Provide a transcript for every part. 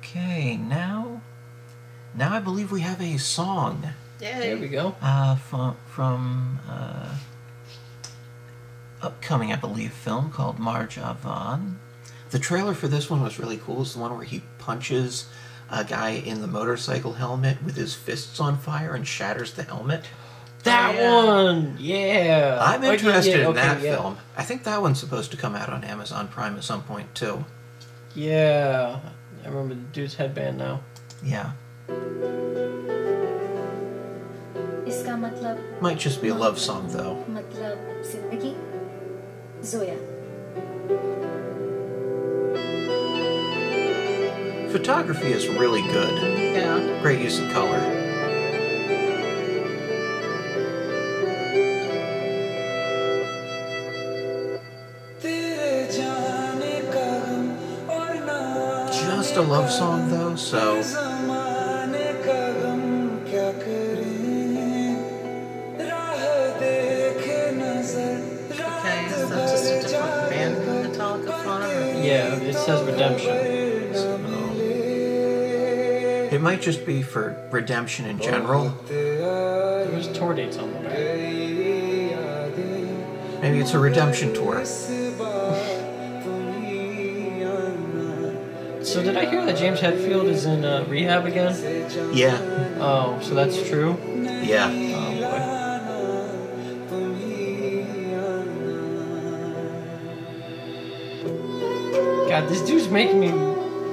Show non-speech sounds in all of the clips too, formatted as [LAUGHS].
Okay, now, now I believe we have a song There we go. uh, from from uh, upcoming, I believe, film called Marjaavaan. The trailer for this one was really cool. It's the one where he punches a guy in the motorcycle helmet with his fists on fire and shatters the helmet. That yeah. one, yeah. I'm Oh, yeah, interested yeah, in that yeah. film. I think that one's supposed to come out on Amazon Prime at some point too. Yeah, I remember the dude's headband now. Yeah. Might just be a love song, though. Photography is really good. Yeah. Great use of color. A love song though, so Okay, is that just a different band Metallica font? Yeah, it says Redemption. Oh. it might just be for redemption in general. There was tour dates on the back. Maybe it's a redemption tour. So did I hear that James Hetfield is in uh, rehab again? Yeah, Oh, so that's true. yeah. Oh boy. God, this dude's making me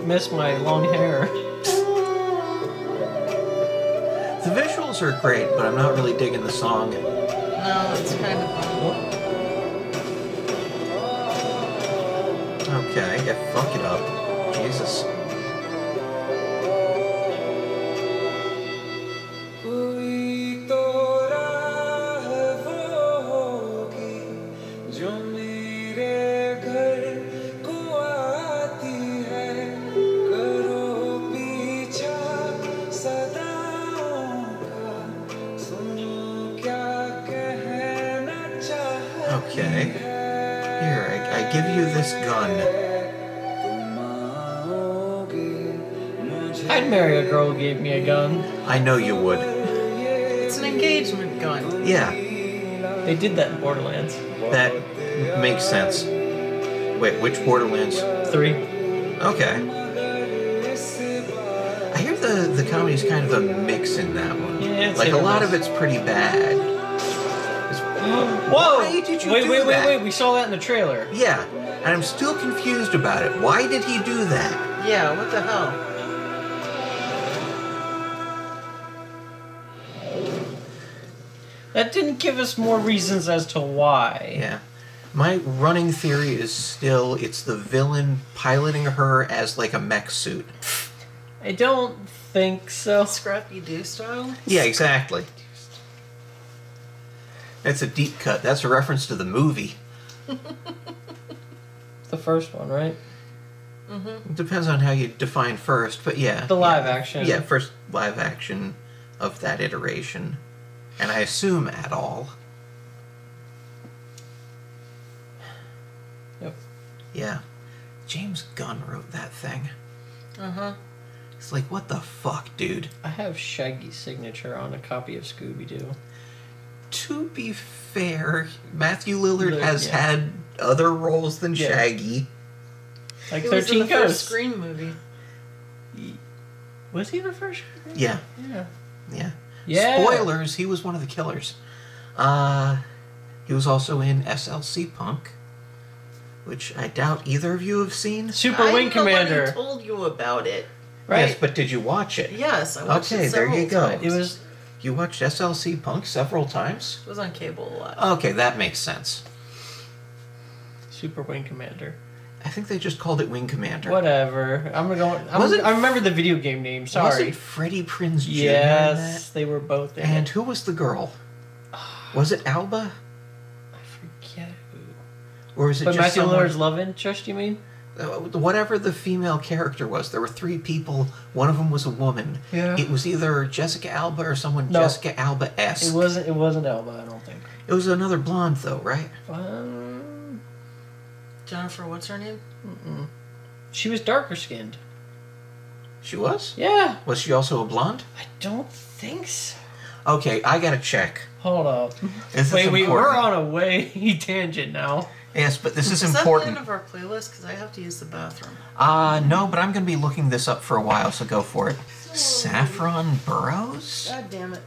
miss my long hair. The visuals are great, but I'm not really digging the song. No, it's kind of. Okay, yeah, fuck it up. Jesus. Okay. Here, I, I give you this gun. [LAUGHS] I'd marry a girl who gave me a gun. I know you would. It's an engagement gun. Yeah, They did that in Borderlands that makes sense. Wait, which Borderlands? 3. Okay. I hear the the comedy's kind of a mix in that one. Yeah, it's like a lot of it's pretty bad. [GASPS] Whoa! Why did you wait, do wait, that? wait, wait. We saw that in the trailer. Yeah, and I'm still confused about it. Why did he do that? Yeah, what the hell? That didn't give us more reasons as to why. Yeah. My running theory is still it's the villain piloting her as like a mech suit. I don't think so. Scrappy Doo style? Yeah, exactly. That's a deep cut. That's a reference to the movie. [LAUGHS] The first one, right? Mm-hmm. It depends on how you define first, but yeah. The live yeah. action. Yeah, first live action of that iteration. And I assume at all. Yep. Yeah. James Gunn wrote that thing. Uh huh. It's like, what the fuck, dude? I have Shaggy's signature on a copy of Scooby Doo. To be fair, Matthew Lillard Lillard, has yeah. had other roles than Yeah. Shaggy. Like He was in 13 the first Ghosts. Scream movie. Was he the first? Yeah, Yeah. yeah. Yeah. Spoilers, he was one of the killers. Uh, he was also in SLC Punk, which I doubt either of you have seen. Super I'm Wing the one who Commander. told you about it. Right. Yes, but did you watch it? Yes, I watched Okay, it there you go. times. It was You watched SLC Punk several times? It was on cable a lot. Okay, that makes sense. Super Wing Commander. I think they just called it Wing Commander. Whatever. I'm going. I'm, Was it- I remember the video game name. Sorry. Was it Freddie Prinze Jr. Yes, they were both And it. who was the girl? [SIGHS] Was it Alba? I forget who. Or was it But just Matthew someone- Lillard's love interest, you mean? Uh, whatever the female character was, there were three people. One of them was a woman. Yeah. It was either Jessica Alba or someone No. Jessica Alba It wasn't. It wasn't Alba. I don't think. It was another blonde though, right? Um, Jennifer, what's her name? she was darker skinned. She was? Yeah. Was she also a blonde? I don't think so. Okay, I gotta check. Hold up. This Wait, is wait, we're on a way [LAUGHS] tangent now. Yes, but this is, Is important. that the end of our playlist? Because I have to use the bathroom. Uh, no, but I'm gonna be looking this up for a while, so go for it. Saffron Burrows? God damn it.